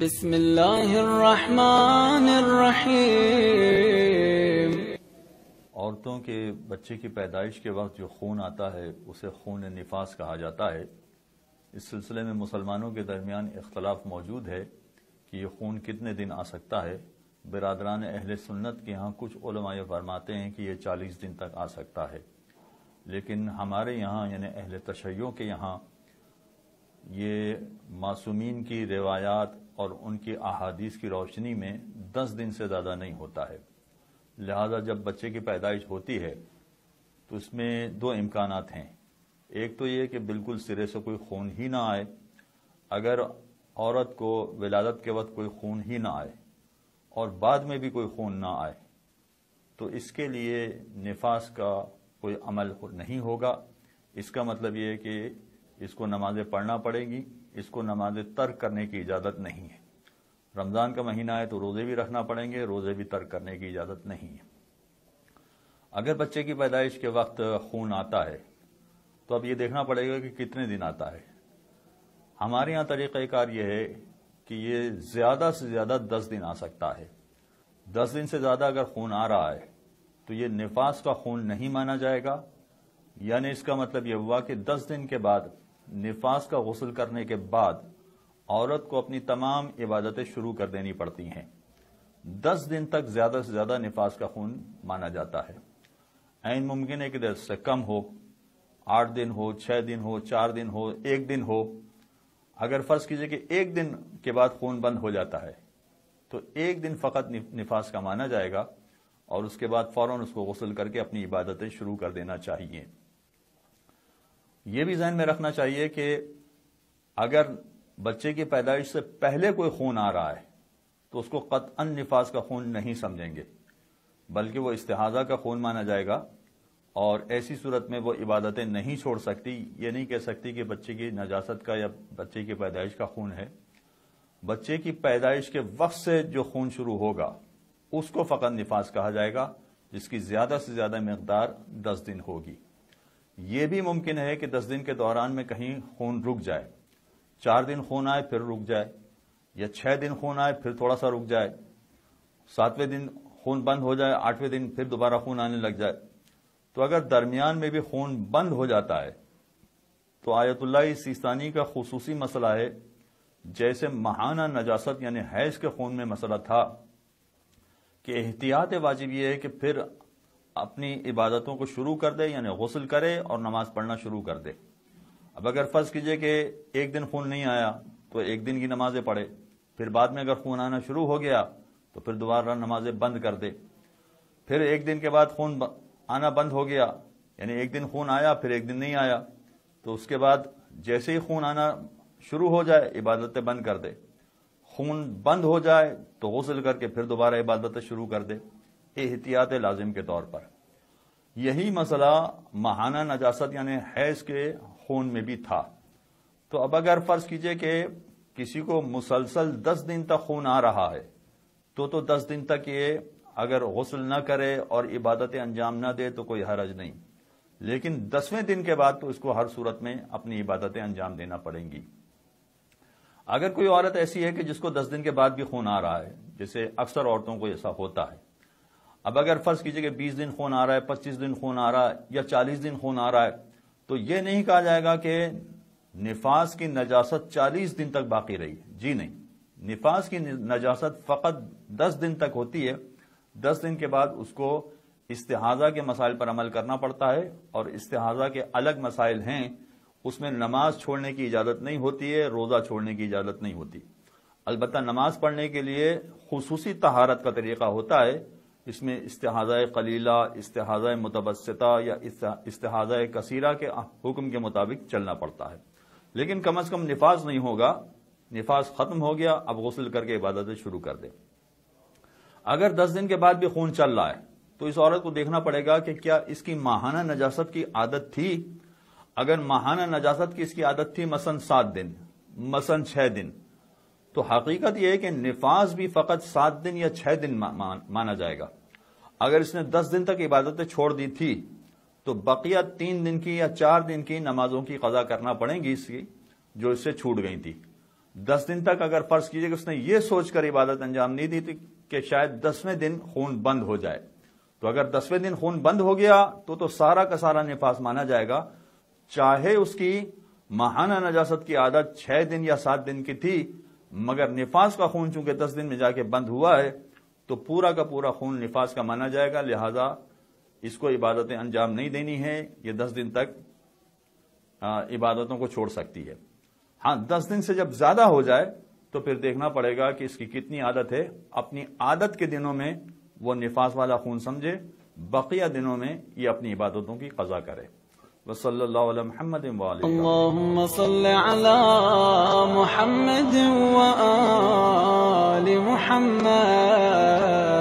بسم الله الرحمن الرحيم عورتوں کے بچے کی پیدائش کے وقت جو خون آتا ہے، اسے خون نفاس کہا جاتا ہے۔ اس سلسلے میں مسلمانوں کے درمیان اختلاف موجود ہے کہ یہ خون کتنے دن آ سکتا ہے۔ برادران اہل سنت کے ہاں کچھ علماء فرماتے ہیں کہ یہ چالیس دن تک آ سکتا ہے۔ لیکن ہمارے یہاں یعنی اہل تشیعوں کے یہاں، یہ معصومین کی روایات اور ان کی احادیث کی روشنی میں دس دن سے زیادہ نہیں ہوتا ہے۔ لہذا جب بچے کی پیدائش ہوتی ہے، تو اس میں دو امکانات ہیں۔ ایک تو یہ کہ بالکل سرے سے کوئی خون ہی نہ آئے۔ اگر عورت کو ولادت کے وقت کوئی خون ہی نہ آئے اور بعد میں بھی کوئی خون نہ آئے، تو اس کے لیے نفاس کا کوئی عمل نہیں ہوگا۔ اس کا مطلب یہ ہے کہ اس کو نمازیں پڑھنا پڑے گی۔ اس کو نمازیں ترک کرنے کی اجازت نہیں ہے۔ رمضان کا مہینہ ہے تو روزے بھی رکھنا پڑیں گے، روزے بھی ترک کرنے کی اجازت نہیں ہے۔ اگر بچے کی پیدائش کے وقت خون آتا ہے، تو اب یہ دیکھنا پڑے گا کہ کتنے دن آتا ہے۔ ہمارے یہاں طریقہ کار یہ ہے کہ یہ زیادہ سے زیادہ دس دن آ سکتا ہے۔ دس دن سے زیادہ اگر خون آ رہا ہے، تو یہ نفاس کا خون نہیں مانا جائے گا۔ یعنی اس کا مطلب یہ ہوا کہ دس دن کے بعد نفاس کا غسل کرنے کے بعد عورت کو اپنی تمام عبادتیں شروع کر دینی پڑتی ہیں۔ دس دن تک زیادہ سے زیادہ نفاس کا خون مانا جاتا ہے۔ عین ممکن ہے کہ دس سے کم ہو، آٹھ دن ہو، چھ دن ہو، چار دن ہو، ایک دن ہو۔ اگر فرض کیجیے کہ ایک دن کے بعد خون بند ہو جاتا ہے، تو ایک دن فقط نفاس کا مانا جائے گا اور اس کے بعد فوراً اس کو غسل کر کے اپنی عبادتیں شروع کر دینا چاہیے۔ یہ بھی ذہن میں رکھنا چاہیے کہ اگر بچے کی پیدائش سے پہلے کوئی خون آ رہا ہے، تو اس کو قطعا نفاس کا خون نہیں سمجھیں گے، بلکہ وہ استحاضہ کا خون مانا جائے گا اور ایسی صورت میں وہ عبادتیں نہیں چھوڑ سکتی، یہ نہیں کہہ سکتی کہ بچے کی نجاست کا یا بچے کی پیدائش کا خون ہے۔ بچے کی پیدائش کے وقت سے جو خون شروع ہوگا، اس کو فقط نفاس کہا جائے گا، جس کی زیادہ سے زیادہ مقدار دس دن ہوگی۔ یہ بھی ممکن ہے کہ دس دن کے دوران میں کہیں خون رک جائے۔ چار دن خون آئے پھر رک جائے۔ یا چھ دن خون آئے پھر تھوڑا سا رک جائے۔ ساتویں دن خون بند ہو جائے، آٹھویں دن پھر دوبارہ خون آنے لگ جائے۔ تو اگر درمیان میں بھی خون بند ہو جاتا ہے، تو آیت اللہ سیستانی کا خصوصی مسئلہ ہے، جیسے مہانہ نجاست یعنی حیض کے خون میں مسئلہ تھا۔ کہ احتیاط واجب یہ ہے کہ پھر اپنی عبادتوں کو شروع کر دے یعنی غسل کرے اور نماز پڑھنا شروع کر دے۔ اب اگر فرض کیجیے کہ ایک دن خون نہیں آیا تو ایک دن کی نمازیں پڑھے، پھر بعد میں اگر خون آنا شروع ہو گیا تو پھر دوبارہ نمازیں بند کر دے۔ پھر ایک دن کے بعد خون آنا بند ہو گیا یعنی ایک دن خون آیا، پھر ایک دن نہیں آیا، تو اس کے بعد جیسے ہی خون آنا شروع ہو جائے، عبادتیں بند کر دے۔ خون بند ہو جائے تو غسل کر کے پھر دوبارہ عبادتیں شروع کر دے۔ احتیاط لازم کے طور پر۔ یہی مسئلہ مہانہ نجاست یعنی حیض کے خون میں بھی تھا۔ تو اب اگر فرض کیجیے کہ کسی کو مسلسل دس دن تک خون آ رہا ہے، تو تو دس دن تک یہ اگر غسل نہ کرے اور عبادتیں انجام نہ دے تو کوئی حرج نہیں۔ لیکن دسویں دن کے بعد تو اس کو ہر صورت میں اپنی عبادتیں انجام دینا پڑیں گی۔ اگر کوئی عورت ایسی ہے کہ جس کو دس دن کے بعد بھی خون آ رہا ہے، جیسے اکثر عورتوں کو ایسا ہوتا ہے اب اگر فرض کیجیے کہ بیس دن خون آ رہا ہے، پچیس دن خون آ رہا ہے یا چالیس دن خون آ رہا ہے، تو یہ نہیں کہا جائے گا کہ نفاس کی نجاست چالیس دن تک باقی رہی جی نہیں۔ نفاس کی نجاست فقط دس دن تک ہوتی ہے۔ دس دن کے بعد اس کو استحاضہ کے مسائل پر عمل کرنا پڑتا ہے اور استحاضہ کے الگ مسائل ہیں۔ اس میں نماز چھوڑنے کی اجازت نہیں ہوتی ہے، روزہ چھوڑنے کی اجازت نہیں ہوتی۔ البتہ نماز پڑھنے کے لیے خصوصی طہارت کا طریقہ ہوتا ہے۔ اس میں استحاضہ قلیلہ، استحاضہ متبسطہ یا استحاضہ کثیرہ کے حکم کے مطابق چلنا پڑتا ہے۔ لیکن کم از کم نفاذ نہیں ہوگا، نفاذ ختم ہو گیا، اب غسل کر کے عبادتیں شروع کر دے اگر دس دن کے بعد بھی خون چل رہا ہے، تو اس عورت کو دیکھنا پڑے گا کہ کیا اس کی ماہانہ نجاست کی عادت تھی؟ اگر ماہانہ نجاست کی اس کی عادت تھی مثلا سات دن، مثلا چھ دن تو حقیقت یہ ہے کہ نفاذ بھی فقط سات دن یا چھ دن مانا جائے گا۔ اگر اس نے دس دن تک عبادتیں چھوڑ دی تھی، تو بقیہ تین دن کی یا چار دن کی نمازوں کی قضا کرنا پڑیں گی اس کی، جو اس سے چھوٹ گئی تھی۔ دس دن تک اگر فرض کیجیے کہ اس نے یہ سوچ کر عبادت انجام نہیں دی تھی کہ شاید دسویں دن خون بند ہو جائے۔ تو اگر دسویں دن خون بند ہو گیا، تو تو سارا کا سارا نفاس مانا جائے گا۔ چاہے اس کی ماہانہ نجاست کی عادت چھ دن یا سات دن کی تھی مگر نفاس کا خون چونکہ دس دن میں جا کے بند ہوا ہے، تو پورا کا پورا خون نفاس کا مانا جائے گا، لہذا اس کو عبادتیں انجام نہیں دینی ہے یہ دس دن تک عبادتوں کو چھوڑ سکتی ہے۔ ہاں دس دن سے جب زیادہ ہو جائے، تو پھر دیکھنا پڑے گا کہ اس کی کتنی عادت ہے۔ اپنی عادت کے دنوں میں وہ نفاس والا خون سمجھے، بقیہ دنوں میں یہ اپنی عبادتوں کی قضا کرے۔ وصلی اللہ علیہ محمد اللهم صل على محمد وآل محمد.